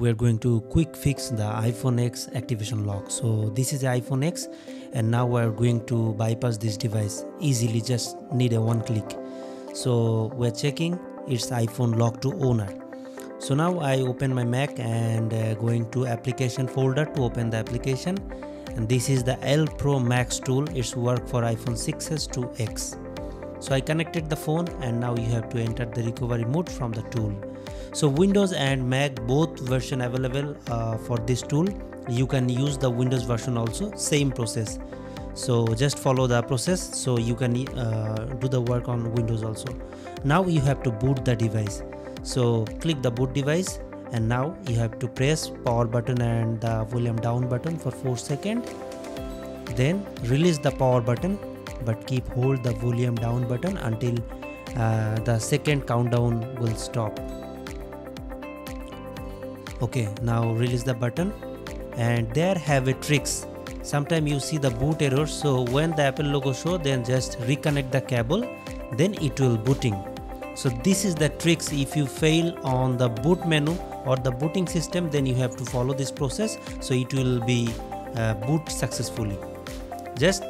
we're going to quick fix the iphone x activation lock. So this is the iphone x and now we're going to bypass this device. Easily just need a one click. So we're checking it's iphone lock to owner. So now i open my mac and uh, going to application folder to open the application. And this is the l pro max tool. It's work for iphone 6s to x so i connected the phone and now you have to enter the recovery mode from the tool. So windows and mac both version available uh, for this tool. You can use the windows version also same process. So just follow the process. So you can uh, do the work on windows also. Now you have to boot the device. So click the boot device and now you have to press power button and the volume down button for 4 seconds. Then release the power button but keep hold the volume down button until uh, the second countdown will stop. Okay now release the button and there have a tricks. Sometimes you see the boot error so when the apple logo show then just reconnect the cable then it will booting. So this is the tricks. If you fail on the boot menu or the booting system then you have to follow this process so it will be uh, boot successfully. Just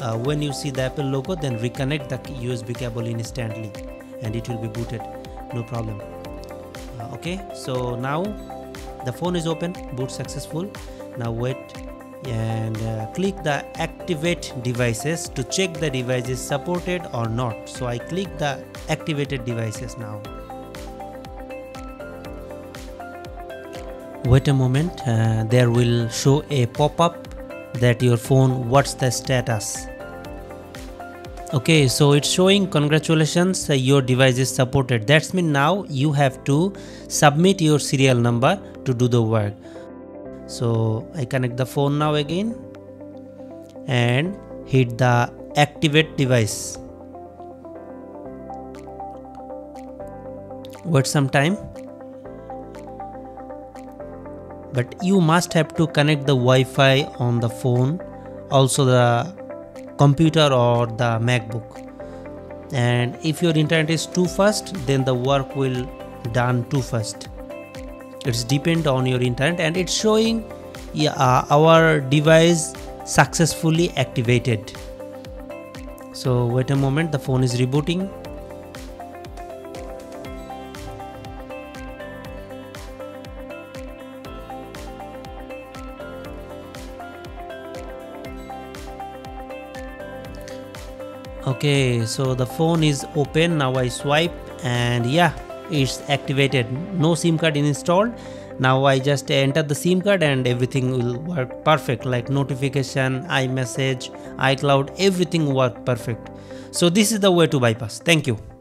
uh, when you see the apple logo then reconnect the usb cable instantly and it will be booted. No problem. Uh, okay so now the phone is open boot successful. Now wait and uh, click the activate devices to check the device is supported or not. So i click the activated devices now. Wait a moment. Uh, there will show a pop-up that your phone what's the status? Okay so it's showing congratulations uh, your device is supported. That's mean now you have to submit your serial number to do the work. So I connect the phone now again and hit the activate device. Wait some time but you must have to connect the Wi-Fi on the phone also the computer or the MacBook. And if your internet is too fast then the work will done too fast. It's depend on your internet and it's showing yeah, uh, our device successfully activated. So wait a moment the phone is rebooting okay so the phone is open. Now i swipe and yeah it's activated. No sim card installed. Now i just enter the sim card and everything will work perfect like notification imessage icloud everything work perfect. So this is the way to bypass. Thank you